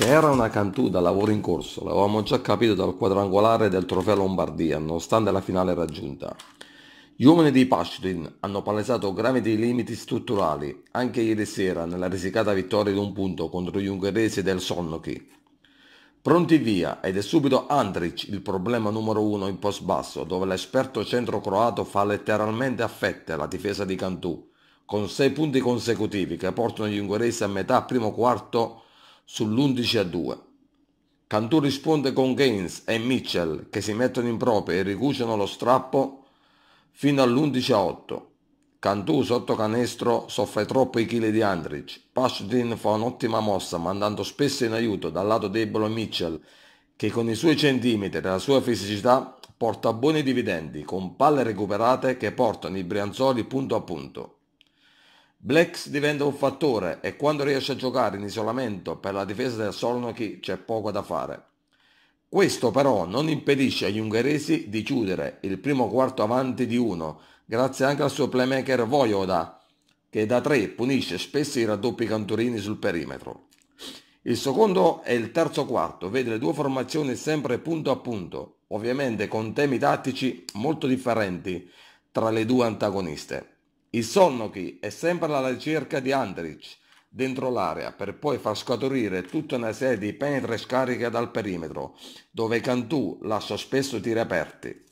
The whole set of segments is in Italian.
Che era una Cantù da lavoro in corso, l'avevamo già capito dal quadrangolare del trofeo Lombardia, nonostante la finale raggiunta. Gli uomini di Pashtin hanno palesato gravi dei limiti strutturali anche ieri sera nella risicata vittoria di un punto contro gli ungheresi del Sonnoki. Pronti via ed è subito Andric il problema numero uno in post basso dove l'esperto centro croato fa letteralmente a fette la difesa di Cantù con sei punti consecutivi che portano gli ungheresi a metà primo quarto sull'11 a 2. Cantù risponde con Gaines e Mitchell che si mettono in proprio e ricuciono lo strappo fino all'11 a 8. Cantù sotto canestro soffre troppo i chili di Andrich. Pashdin fa un'ottima mossa mandando spesso in aiuto dal lato debole Mitchell che con i suoi centimetri e la sua fisicità porta buoni dividendi con palle recuperate che portano i Brianzoli punto a punto. Blex diventa un fattore e quando riesce a giocare in isolamento per la difesa del Solnoki c'è poco da fare. Questo però non impedisce agli ungheresi di chiudere il primo quarto avanti di uno, grazie anche al suo playmaker Vojoda, che da tre punisce spesso i raddoppi canturini sul perimetro. Il secondo e il terzo quarto vede le due formazioni sempre punto a punto, ovviamente con temi tattici molto differenti tra le due antagoniste. Il Sonnoki è sempre alla ricerca di Andrich dentro l'area per poi far scaturire tutta una serie di penetre scariche dal perimetro, dove Cantù lascia spesso tiri aperti.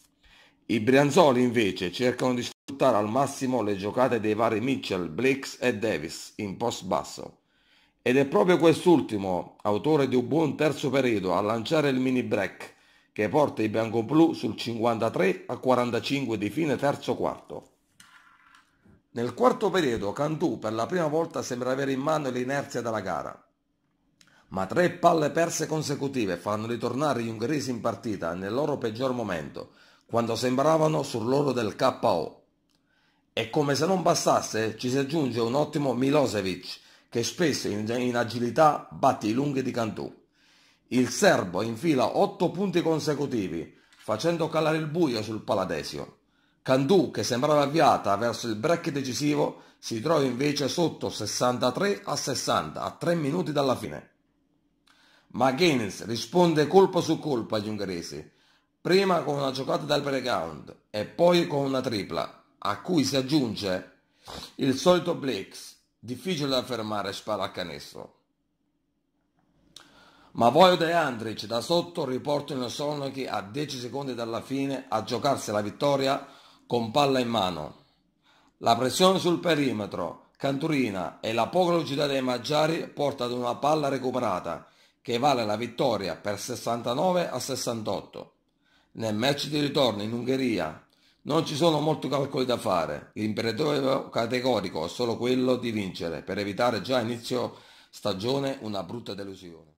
I Brianzoli invece cercano di sfruttare al massimo le giocate dei vari Mitchell, Blakes e Davis in post basso. Ed è proprio quest'ultimo, autore di un buon terzo periodo, a lanciare il mini break che porta i bianco-blu sul 53 a 45 di fine terzo quarto. Nel quarto periodo Cantù per la prima volta sembra avere in mano l'inerzia della gara, ma tre palle perse consecutive fanno ritornare gli ungheresi in partita nel loro peggior momento, quando sembravano sull'oro del KO. E come se non bastasse ci si aggiunge un ottimo Milosevic che spesso in, in agilità batte i lunghi di Cantù. Il serbo infila otto punti consecutivi, facendo calare il buio sul Paladesio. Candù, che sembrava avviata verso il break decisivo, si trova invece sotto 63 a 60 a 3 minuti dalla fine. Ma Gaines risponde colpo su colpo agli ungheresi, prima con una giocata dal playground e poi con una tripla, a cui si aggiunge il solito Blakes, difficile da fermare spara a canestro. Ma Void e Andrich da sotto riportano Sonoki a 10 secondi dalla fine a giocarsi la vittoria con palla in mano. La pressione sul perimetro, Canturina e la poca velocità dei Maggiari porta ad una palla recuperata che vale la vittoria per 69 a 68. Nel match di ritorno in Ungheria non ci sono molti calcoli da fare, l'imperativo categorico è solo quello di vincere per evitare già a inizio stagione una brutta delusione.